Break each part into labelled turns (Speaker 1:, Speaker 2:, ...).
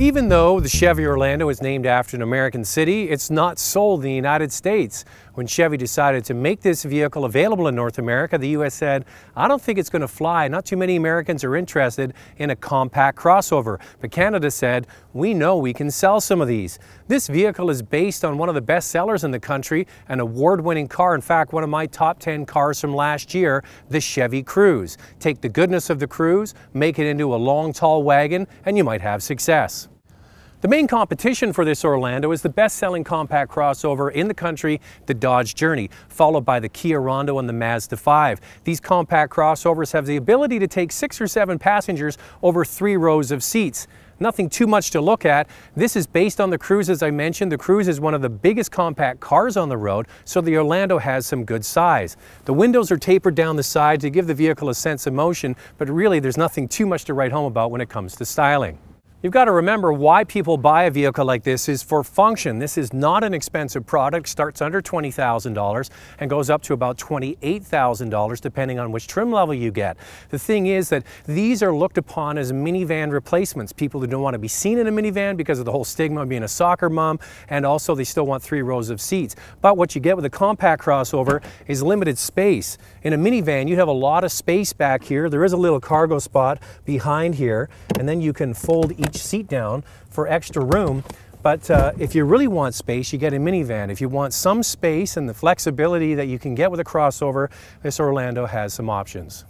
Speaker 1: Even though the Chevy Orlando is named after an American city, it's not sold in the United States. When Chevy decided to make this vehicle available in North America, the U.S. said, I don't think it's going to fly. Not too many Americans are interested in a compact crossover. But Canada said, we know we can sell some of these. This vehicle is based on one of the best sellers in the country, an award-winning car. In fact, one of my top 10 cars from last year, the Chevy Cruze. Take the goodness of the Cruze, make it into a long, tall wagon, and you might have success. The main competition for this Orlando is the best-selling compact crossover in the country, the Dodge Journey, followed by the Kia Rondo and the Mazda 5. These compact crossovers have the ability to take six or seven passengers over three rows of seats. Nothing too much to look at. This is based on the Cruze as I mentioned. The Cruze is one of the biggest compact cars on the road, so the Orlando has some good size. The windows are tapered down the side to give the vehicle a sense of motion, but really there's nothing too much to write home about when it comes to styling. You've got to remember why people buy a vehicle like this is for function. This is not an expensive product, starts under $20,000 and goes up to about $28,000 depending on which trim level you get. The thing is that these are looked upon as minivan replacements. People who don't want to be seen in a minivan because of the whole stigma of being a soccer mom and also they still want three rows of seats. But what you get with a compact crossover is limited space. In a minivan you have a lot of space back here. There is a little cargo spot behind here and then you can fold each seat down for extra room. But uh, if you really want space, you get a minivan. If you want some space and the flexibility that you can get with a crossover, this Orlando has some options.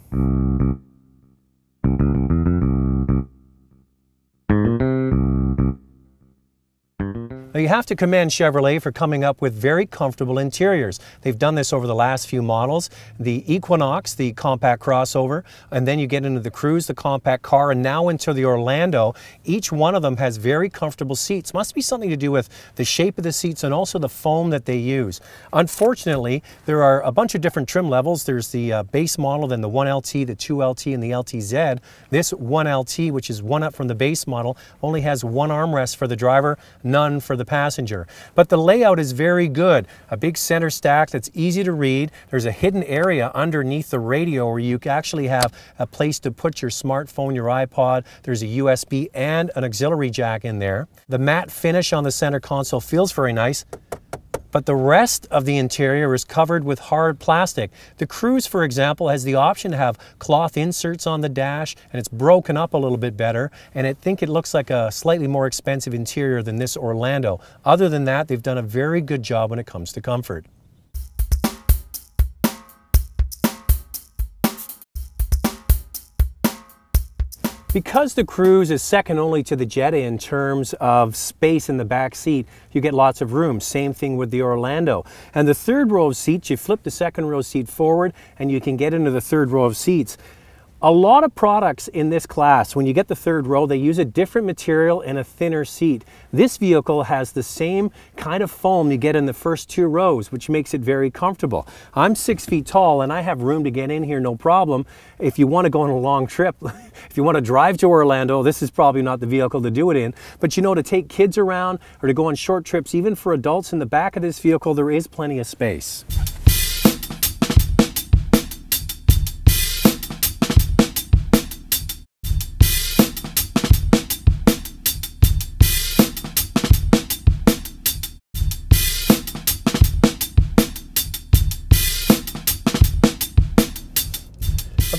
Speaker 1: Now you have to commend Chevrolet for coming up with very comfortable interiors. They've done this over the last few models. The Equinox, the compact crossover, and then you get into the Cruze, the compact car, and now into the Orlando. Each one of them has very comfortable seats. Must be something to do with the shape of the seats and also the foam that they use. Unfortunately, there are a bunch of different trim levels. There's the uh, base model, then the 1LT, the 2LT, and the LTZ. This 1LT, which is one up from the base model, only has one armrest for the driver, none for the passenger. But the layout is very good. A big center stack that's easy to read. There's a hidden area underneath the radio where you actually have a place to put your smartphone, your iPod. There's a USB and an auxiliary jack in there. The matte finish on the center console feels very nice but the rest of the interior is covered with hard plastic. The Cruze, for example, has the option to have cloth inserts on the dash and it's broken up a little bit better and I think it looks like a slightly more expensive interior than this Orlando. Other than that, they've done a very good job when it comes to comfort. Because the Cruze is second only to the Jetta in terms of space in the back seat, you get lots of room. Same thing with the Orlando. And the third row of seats, you flip the second row seat forward and you can get into the third row of seats. A lot of products in this class, when you get the third row, they use a different material and a thinner seat. This vehicle has the same kind of foam you get in the first two rows, which makes it very comfortable. I'm six feet tall and I have room to get in here, no problem. If you want to go on a long trip, if you want to drive to Orlando, this is probably not the vehicle to do it in. But you know, to take kids around or to go on short trips, even for adults in the back of this vehicle, there is plenty of space.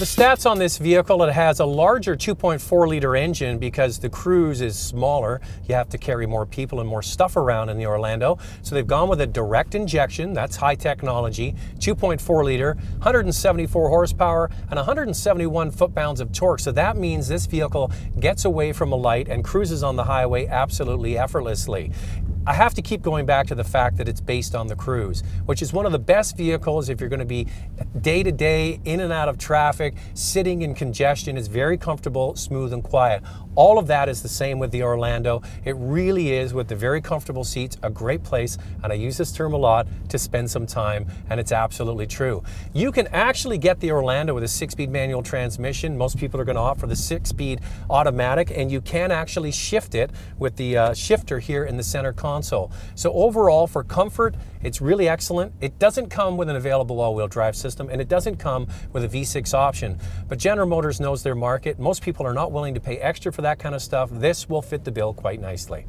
Speaker 1: The stats on this vehicle, it has a larger 2.4 liter engine because the Cruze is smaller. You have to carry more people and more stuff around in the Orlando. So they've gone with a direct injection, that's high technology, 2.4 liter, 174 horsepower, and 171 foot-pounds of torque. So that means this vehicle gets away from a light and cruises on the highway absolutely effortlessly. I have to keep going back to the fact that it's based on the Cruze, which is one of the best vehicles if you're going to be day to day, in and out of traffic, sitting in congestion. It's very comfortable, smooth, and quiet. All of that is the same with the Orlando. It really is, with the very comfortable seats, a great place, and I use this term a lot, to spend some time, and it's absolutely true. You can actually get the Orlando with a six-speed manual transmission. Most people are going to opt for the six-speed automatic, and you can actually shift it with the uh, shifter here in the center console. So overall, for comfort, it's really excellent. It doesn't come with an available all-wheel drive system, and it doesn't come with a V6 option. But General Motors knows their market. Most people are not willing to pay extra for that that kind of stuff, this will fit the bill quite nicely.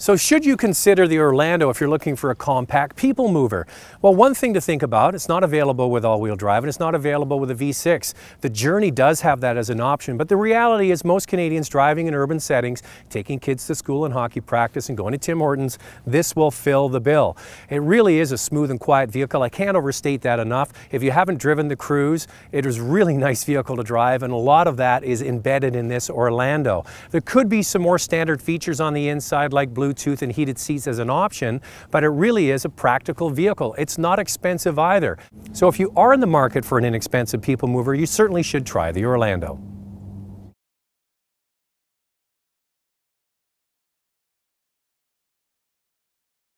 Speaker 1: So should you consider the Orlando if you're looking for a compact people mover? Well, one thing to think about, it's not available with all-wheel drive and it's not available with a V6. The Journey does have that as an option, but the reality is most Canadians driving in urban settings, taking kids to school and hockey practice and going to Tim Hortons, this will fill the bill. It really is a smooth and quiet vehicle. I can't overstate that enough. If you haven't driven the Cruze, it is a really nice vehicle to drive and a lot of that is embedded in this Orlando. There could be some more standard features on the inside like Bluetooth Bluetooth and heated seats as an option, but it really is a practical vehicle. It's not expensive either. So if you are in the market for an inexpensive people mover, you certainly should try the Orlando.